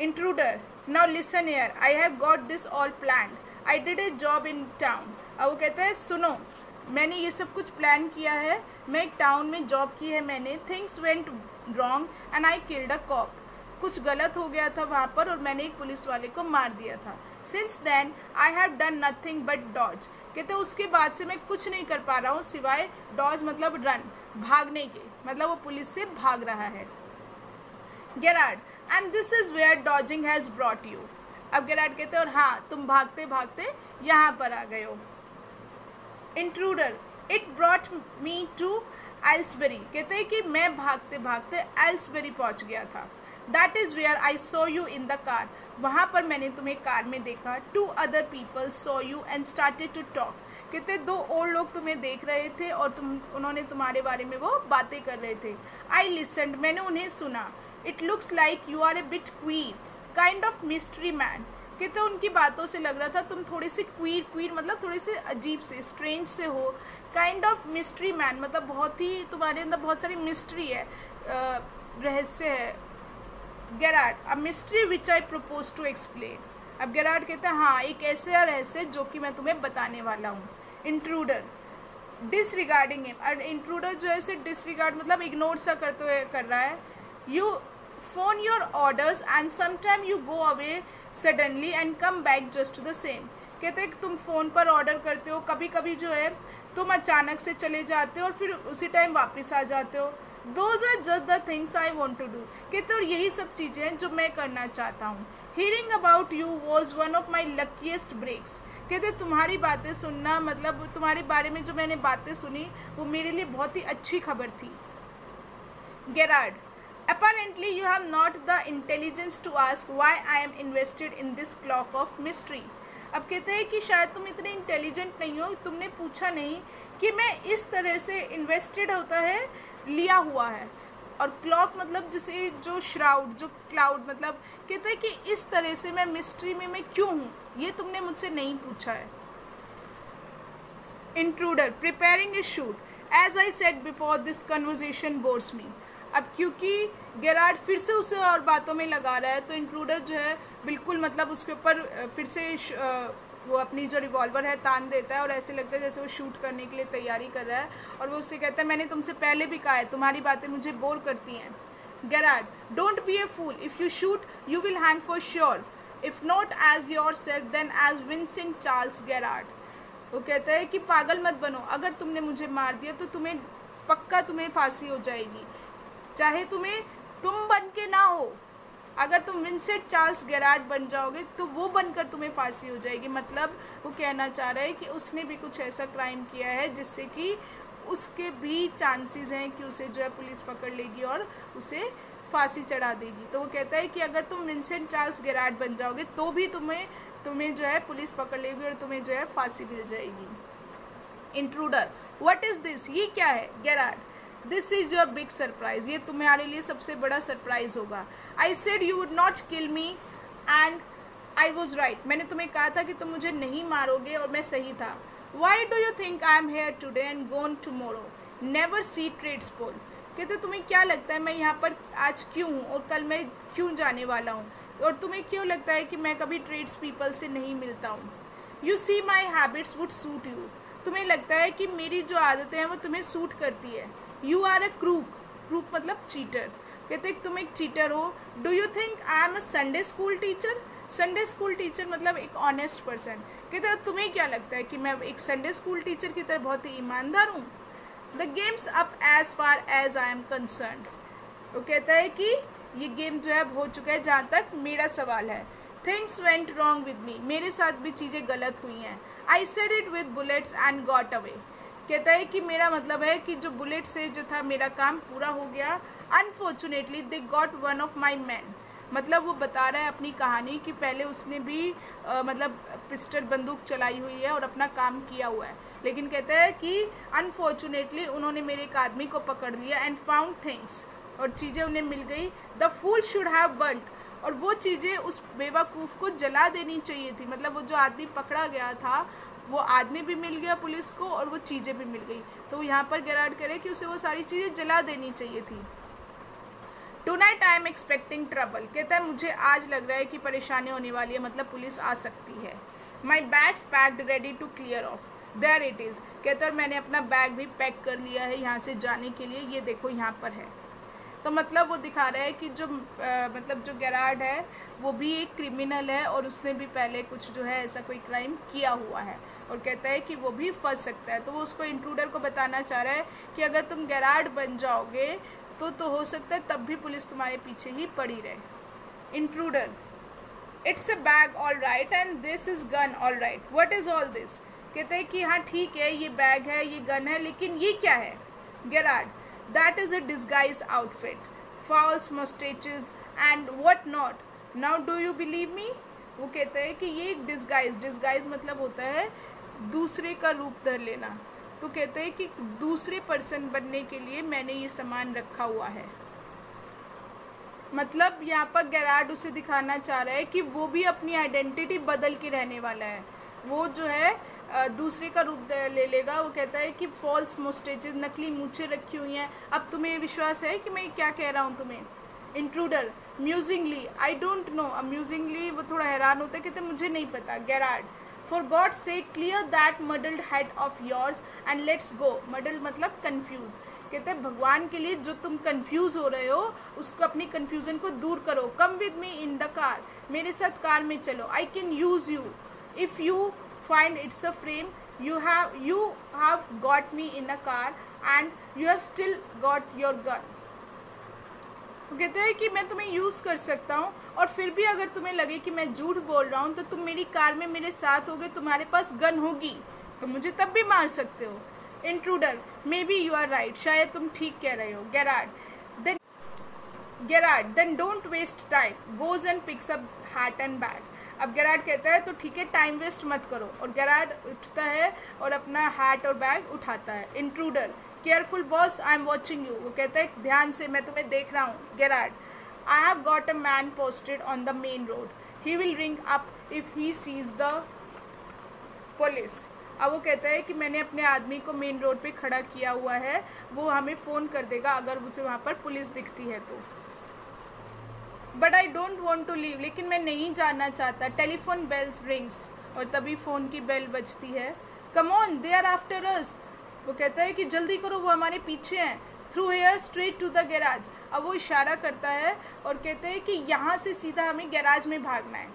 Intruder now listen here I have got this all plan I did a job in town अब वो कहते हैं, सुनो, मैंने ये सब कुछ प्लान किया है। मैं एक टाउन में जॉब की है मैंने। Things went wrong and I killed a cop कुछ गलत हो गया था वहाँ पर और मैंने एक पुलिस वाले को मार दिया था। Since then I have done nothing but dodge कहते उसके बाद से मैं कुछ नहीं कर पा रहा हूँ सिवाय डॉज मतलब रन भागने के। मतलब वो पुलिस से भाग रहा है। Gerard and this is where dodging has brought you अब गेराड कहते हैं, और हाँ तुम भागते भागते यहाँ पर आ गए हो। Intruder it brought me to Elsbury कहते हैं कि मैं भागते भागते एल्सबेरी पहुँच गया था। That is where I saw you in the car वहाँ पर मैंने तुम्हें कार में देखा। Two other people saw you and started to talk कहते दो और लोग तुम्हें देख रहे थे और तुम, उन्होंने तुम्हारे बारे में वो बातें कर रहे थे। आई लिसन मैंने उन्हें सुना। It looks like you are a bit queer kind of mystery man कहते उनकी बातों से लग रहा था, तुम थोड़े से क्वीर क्वीर मतलब थोड़े से अजीब से स्ट्रेंज से हो। काइंड ऑफ़ मिस्ट्री मैन मतलब बहुत ही तुम्हारे अंदर बहुत सारी मिस्ट्री है रहस्य है। Gerard a mystery which I propose to explain अब गैराट कहते हैं हाँ एक ऐसा रहस्य जो कि मैं तुम्हें बताने वाला हूँ। इंट्रूडर डिसरिगार्डिंग हिम इंट्रूडर जो है इसे डिसरिगार्ड मतलब इग्नोर सा करते हुए कर रहा है। You phone your orders and sometime you go away suddenly and come back just the same कहते हैं कि तुम फ़ोन पर ऑर्डर करते हो कभी कभी जो है तुम अचानक से चले जाते हो और फिर उसी टाइम वापस आ जाते हो। Those are just the things I want to do कहते और यही सब चीज़ें हैं जो मैं करना चाहता हूँ। Hearing about you was one of my luckiest breaks कहते तुम्हारी बातें सुनना मतलब तुम्हारे बारे में जो मैंने बातें सुनी, वो मेरे लिए बहुत ही अच्छी खबर थी। Gerard apparently you have not the intelligence to ask why I am invested in this clock of mystery. अब कहते हैं कि शायद तुम इतने इंटेलिजेंट नहीं हो, तुमने पूछा नहीं कि मैं इस तरह से इन्वेस्टेड होता है, लिया हुआ है। और क्लॉक मतलब जैसे जो श्राउड जो क्लाउड मतलब कहते हैं कि इस तरह से मैं मिस्ट्री में मैं क्यों हूँ? ये तुमने मुझसे नहीं पूछा है। Intruder preparing a shoot as I set before this conversation bores me अब क्योंकि गेरार्ड फिर से उसे और बातों में लगा रहा है तो इंट्रूडर जो है, बिल्कुल मतलब उसके ऊपर फिर से वो अपनी जो रिवॉल्वर है तान देता है और ऐसे लगता है जैसे वो शूट करने के लिए तैयारी कर रहा है और वो उससे कहता है, मैंने तुमसे पहले भी कहा है, तुम्हारी बातें मुझे बोर करती हैं। Gerard don't be a fool if you shoot you will hang for sure if not as yourself then as Vincent Charles Gerard वो कहता है कि, पागल मत बनो। अगर तुमने मुझे मार दिया तो तुम्हें पक्का तुम्हें फांसी हो जाएगी। चाहे तुम्हें, तुम बन के ना हो। अगर तुम विंसेंट चार्ल्स गेरार्ड बन जाओगे तो वो बनकर तुम्हें फांसी हो जाएगी। मतलब वो कहना चाह रहा है कि उसने भी कुछ ऐसा क्राइम किया है, जिससे कि उसके भी चांसेस हैं कि उसे जो है पुलिस पकड़ लेगी और उसे फांसी चढ़ा देगी। तो वो कहता है कि अगर तुम विंसेंट चार्ल्स गेरार्ड बन जाओगे तो भी तुम्हें तुम्हें जो है पुलिस पकड़ लेगी और तुम्हें जो है फांसी मिल जाएगी। इंट्रूडर वट इज़ दिस ये क्या है? Gerard this is your big surprise ये तुम्हारे लिए सबसे बड़ा सरप्राइज़ होगा। I said you would not kill me and I was right मैंने तुम्हें कहा था कि तुम मुझे नहीं मारोगे और मैं सही था। Why do you think I am here today and gone tomorrow never see trades pole कहते, तुम्हें क्या लगता है मैं यहाँ पर आज क्यों हूँ और कल मैं क्यों जाने वाला हूँ? और तुम्हें क्यों लगता है कि मैं कभी ट्रेड्स पीपल से नहीं मिलता हूँ? You see my habits would suit you तुम्हें लगता है कि मेरी जो आदतें हैं वो तुम्हें सूट करती है। You are a crook crook मतलब चीटर कहते हैं तुम एक चीटर हो। Do you think I am a Sunday school teacher Sunday school teacher मतलब एक ऑनेस्ट पर्सन कहते तुम्हें क्या लगता है कि मैं एक संडे स्कूल टीचर की तरह बहुत ही ईमानदार हूँ? The game's up as far as I am concern वो कहता है कि ये गेम जो है हो चुका है जहाँ तक मेरा सवाल है। Things went wrong with me मेरे साथ भी चीज़ें गलत हुई हैं। I said it with bullets and got away कहता है कि मेरा मतलब है कि जो बुलेट से जो था मेरा काम पूरा हो गया। Unfortunately they got one of my man मतलब वो बता रहा है अपनी कहानी कि पहले उसने भी आ, मतलब पिस्टल बंदूक चलाई हुई है और अपना काम किया हुआ है। लेकिन कहता है कि अनफॉर्चुनेटली उन्होंने मेरे एक आदमी को पकड़ लिया एंड फाउंड थिंग्स और चीज़ें उन्हें मिल गई। The fool should have burnt और वो चीज़ें उस बेवकूफ़ को जला देनी चाहिए थी। मतलब वो जो आदमी पकड़ा गया था वो आदमी भी मिल गया पुलिस को और वो चीज़ें भी मिल गई। तो यहाँ पर गिराट करे कि उसे वो सारी चीज़ें जला देनी चाहिए थी। Tonight I am expecting trouble कहता है मुझे आज लग रहा है कि परेशानी होने वाली है मतलब पुलिस आ सकती है। My bag's packed ready to clear off there it is कहता है मैंने अपना बैग भी पैक कर लिया है यहाँ से जाने के लिए। ये देखो यहाँ पर है। तो मतलब वो दिखा रहा है कि जो आ, मतलब जो गैराड है वो भी एक क्रिमिनल है और उसने भी पहले कुछ जो है ऐसा कोई क्राइम किया हुआ है। और कहता है कि वो भी फंस सकता है। तो वो उसको इंट्रूडर को बताना चाह रहा है कि अगर तुम गैराड बन जाओगे तो तो हो सकता है तब भी पुलिस तुम्हारे पीछे ही पड़ी रहे। Intruder it's a bag all right and this is gun all right what is all this कहते हैं कि हाँ ठीक है, ये बैग है, ये गन है, लेकिन ये क्या है? Gerard that is a disguise outfit false moustaches and what not now do you believe me वो कहते हैं कि ये एक डिस्गाइज डिस्गाइज मतलब होता है दूसरे का रूप धर लेना। तो कहते हैं कि दूसरे पर्सन बनने के लिए मैंने ये सामान रखा हुआ है। मतलब यहाँ पर गैराड उसे दिखाना चाह रहा है कि वो भी अपनी आइडेंटिटी बदल के रहने वाला है। वो जो है दूसरे का रूप ले लेगा। वो कहता है कि फॉल्स मोस्टेजेस नकली मूछे रखी हुई हैं। अब तुम्हें विश्वास है कि मैं क्या कह रहा हूँ तुम्हें? Intruder musingly I don't know अब म्यूजिंगली वो थोड़ा हैरान होता है, कहते मुझे नहीं पता। Garrad for God sake clear that muddled head of yours and let's go muddled मतलब कन्फ्यूज़ कहते हैं, भगवान के लिए जो तुम कंफ्यूज हो रहे हो, उसको अपनी कंफ्यूजन को दूर करो। Come with me in the car मेरे साथ कार में चलो। I can use you if you find it's a frame you have you have got me in a car and you have still got your gun. वो कहते हैं कि मैं तुम्हें यूज़ कर सकता हूँ और फिर भी अगर तुम्हें लगे कि मैं झूठ बोल रहा हूँ तो तुम मेरी कार में मेरे साथ होगे तुम्हारे पास गन होगी तो मुझे तब भी मार सकते हो। Intruder may be you are right शायद तुम ठीक कह रहे हो। Garrad then Garrad then don't waste time goes and picks up hat and bag अब गैराड कहता है तो ठीक है टाइम वेस्ट मत करो। और गैराड उठता है और अपना हैट और बैग उठाता है। Intruder careful boss I am watching you वो कहता है, ध्यान से, मैं तुम्हें देख रहा हूँ। Garrad I have got a man posted on the main road he will ring up if he sees the police अब वो कहता है कि मैंने अपने आदमी को मेन रोड पे खड़ा किया हुआ है। वो हमें फ़ोन कर देगा अगर मुझे वहाँ पर पुलिस दिखती है तो। But I don't want to leave लेकिन मैं नहीं जानना चाहता। टेलीफोन बेल्स रिंग्स और तभी फ़ोन की बेल बजती है। Come on they are after us वो कहता है कि जल्दी करो, वो हमारे पीछे हैं। Through here straight to the garage अब वो इशारा करता है और कहते हैं कि यहाँ से सीधा हमें गैराज में भागना है।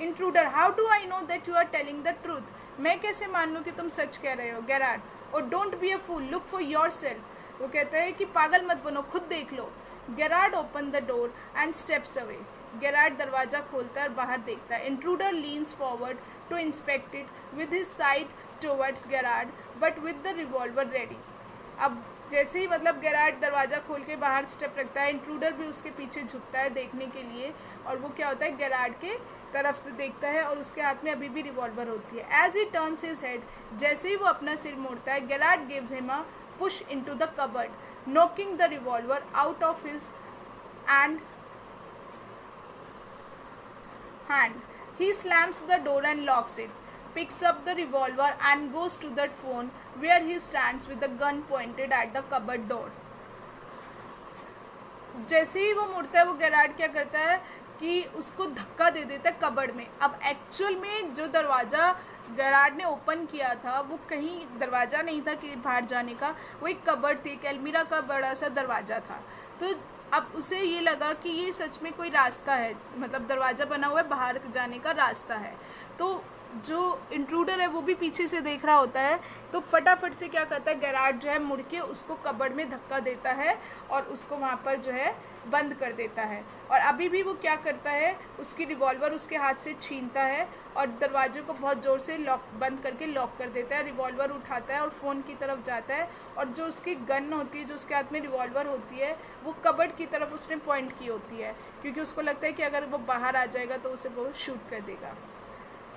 Intruder how do I know that you are telling the truth मैं कैसे मान लूँ कि तुम सच कह रहे हो? गैराड और don't be a fool look for yourself वो कहता है कि पागल मत बनो, खुद देख लो। Garrad open the door and steps away Garrad दरवाज़ा खोलता है और बाहर देखता है। Intruder leans forward to inspect it with his side towards Garrad but with the revolver ready. अब जैसे ही मतलब गैराड दरवाज़ा खोल के बाहर स्टेप रखता है इंट्रूडर भी उसके पीछे झुकता है देखने के लिए और वो क्या होता है गैराड के तरफ़ से देखता है और उसके हाथ में अभी भी रिवॉल्वर होती है। As he turns his head जैसे ही वो अपना सिर मोड़ता है Garrad gives him a push into the cupboard knocking the revolver out of his and hand he slams the door and locks it, picks up the revolver and goes to that phone where he stands with the gun pointed at the cupboard door. जैसे ही वो मुड़ता है, वो Garrad क्या करता है कि उसको धक्का दे देता है कबड़ में। अब एक्चुअल में जो दरवाज़ा गैराड ने ओपन किया था, वो कहीं दरवाज़ा नहीं था कि बाहर जाने का, वो एक कबड़ थी, एक अलमीरा का बड़ा सा दरवाज़ा था। तो अब उसे ये लगा कि ये सच में कोई रास्ता है मतलब दरवाज़ा बना हुआ है, बाहर जाने का रास्ता है। तो जो इंट्रूडर है, वो भी पीछे से देख रहा होता है। तो फटाफट से क्या करता है गैराज जो है, मुड़ के उसको कबड़ में धक्का देता है और उसको वहाँ पर जो है, बंद कर देता है। और अभी भी वो क्या करता है, उसकी रिवॉल्वर उसके हाथ से छीनता है और दरवाजे को बहुत ज़ोर से लॉक बंद करके लॉक कर देता है। रिवॉल्वर उठाता है और फ़ोन की तरफ़ जाता है और जो उसकी गन होती है, जो उसके हाथ में रिवॉल्वर होती है, वो कबड की तरफ़ उसने पॉइंट की होती है। क्योंकि उसको लगता है कि अगर वो बाहर आ जाएगा तो उसे वो शूट कर देगा।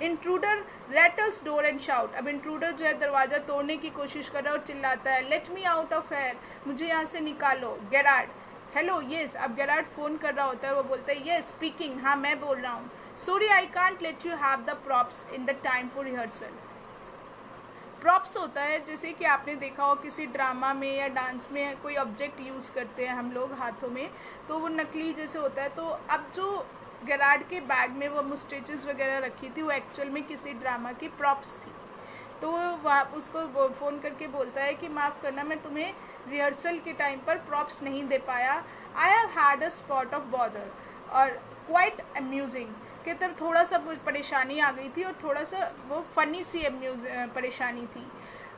Intruder rattles door and shout अब इंट्रूडर जो है दरवाज़ा तोड़ने की कोशिश कर रहा है और चिल्लाता है let me out of here मुझे यहाँ से निकालो. गैराड हेलो येस अब गैराड फ़ोन कर रहा होता है वो बोलता है येस स्पीकिंग हाँ मैं बोल रहा हूँ. Sorry I can't let you have the props in the time for rehearsal props होता है, जैसे कि आपने देखा हो, किसी ड्रामा में या डांस में कोई ऑब्जेक्ट यूज़ करते हैं हम लोग हाथों में तो वो नकली जैसे होता है। तो अब जो गराड के बैग में वो मुस्टेचेस वगैरह रखी थी, वो एक्चुअल में किसी ड्रामा की प्रॉप्स थी। तो वह उसको फ़ोन करके बोलता है कि माफ़ करना, मैं तुम्हें रिहर्सल के टाइम पर प्रॉप्स नहीं दे पाया। I have had a spot of bother और क्वाइट अम्यूजिंग कि तब थोड़ा सा परेशानी आ गई थी और थोड़ा सा वो फ़नी सी अम्यूज परेशानी थी।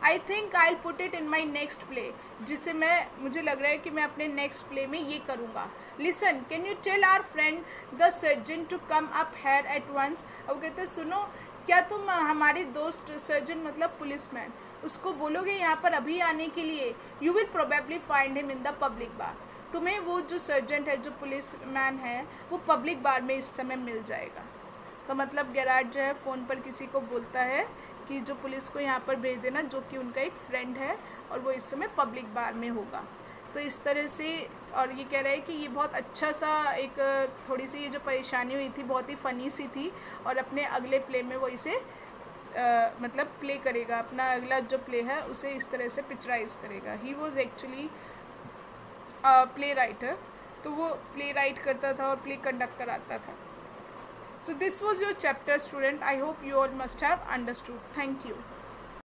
I think I put it in my next play जिसे मैं, मुझे लग रहा है कि मैं अपने नेक्स्ट प्ले में ये करूँगा। Listen can you tell our friend the surgeon to come up here at once अब कहते सुनो, क्या तुम हमारे दोस्त सर्जन मतलब पुलिस मैन उसको बोलोगे यहाँ पर अभी आने के लिए? You will probably find him in the public bar तुम्हें वो जो सर्जेंट है, जो पुलिस मैन है, वो पब्लिक बार में इस समय मिल जाएगा। तो मतलब गैराज जो है फ़ोन पर किसी को बोलता है कि जो पुलिस को यहाँ पर भेज देना, जो कि उनका एक फ्रेंड है, और वो इस समय पब्लिक बार में होगा। तो इस तरह से और ये कह रहे हैं कि ये बहुत अच्छा सा एक थोड़ी सी ये जो परेशानी हुई थी बहुत ही फ़नी सी थी और अपने अगले प्ले में वो इसे आ, मतलब प्ले करेगा। अपना अगला जो प्ले है उसे इस तरह से पिक्चराइज करेगा। He was actually play writer तो वो प्ले राइट करता था और प्ले कंडक्ट कराता था। So this was your chapter student I hope you all must have understood thank you